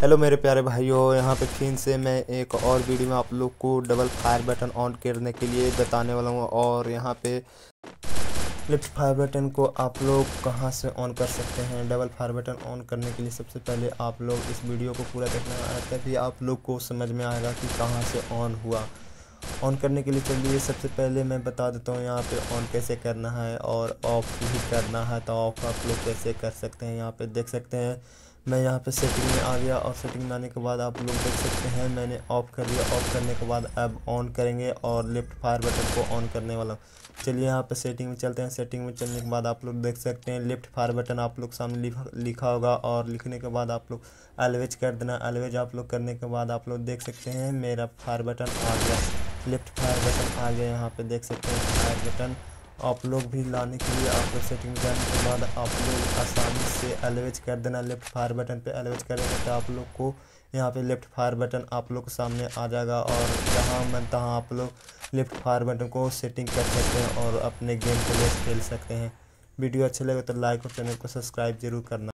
Hello मेरे प्यारे भाइयों, यहाँ पे फिर से मैं एक और वीडियो में आप लोग को डबल फायर बटन ऑन करने के लिए बताने वाला हूँ और यहाँ पे लिफ्ट फायर बटन को आप लोग कहाँ से ऑन कर सकते हैं? डबल फायर बटन ऑन करने के लिए सबसे पहले आप लोग इस वीडियो को पूरा देखना है, तभी आप लोग को समझ में आएगा कि कहाँ से ऑन हुआ। ऑन करने के लिए चलिए, सबसे पहले मैं बता देता हूँ यहाँ पे ऑन कैसे करना है और ऑफ़ भी करना है तो ऑफ़ आप लोग कैसे कर सकते हैं? यहाँ पे देख सकते हैं। मैं यहाँ पे सेटिंग में आ गया और सेटिंग में आने के बाद आप लोग देख सकते हैं, मैंने ऑफ़ कर दिया। ऑफ़ करने के बाद अब ऑन करेंगे और लेफ़्ट फायर बटन को ऑन करने वाला चलिए यहाँ पे सेटिंग में चलते हैं। सेटिंग में चलने के बाद आप लोग देख सकते हैं लेफ़्ट फायर बटन आप लोग सामने लिखा होगा और लिखने के बाद आप लोग एलवेज कर देना। एलवेज आप लोग करने के बाद आप लोग देख सकते हैं, मेरा फायर बटन आ गया। लेफ़्ट फायर बटन आ गया। यहाँ पे देख सकते हैं फायर बटन आप लोग भी लाने के लिए आपको सेटिंग करने के बाद आप लोग आसानी से एलवेज कर देना लेफ़्ट फायर बटन पे एलवेज करेंगे तो आप लोग को यहाँ पे लेफ़्ट फायर बटन आप लोग के सामने आ जाएगा और जहाँ मन तहाँ आप लोग लेफ़्ट फायर बटन को सेटिंग कर सकते हैं और अपने गेम को खेल सकते हैं। वीडियो अच्छे लगे तो लाइक और चैनल को सब्सक्राइब ज़रूर करना।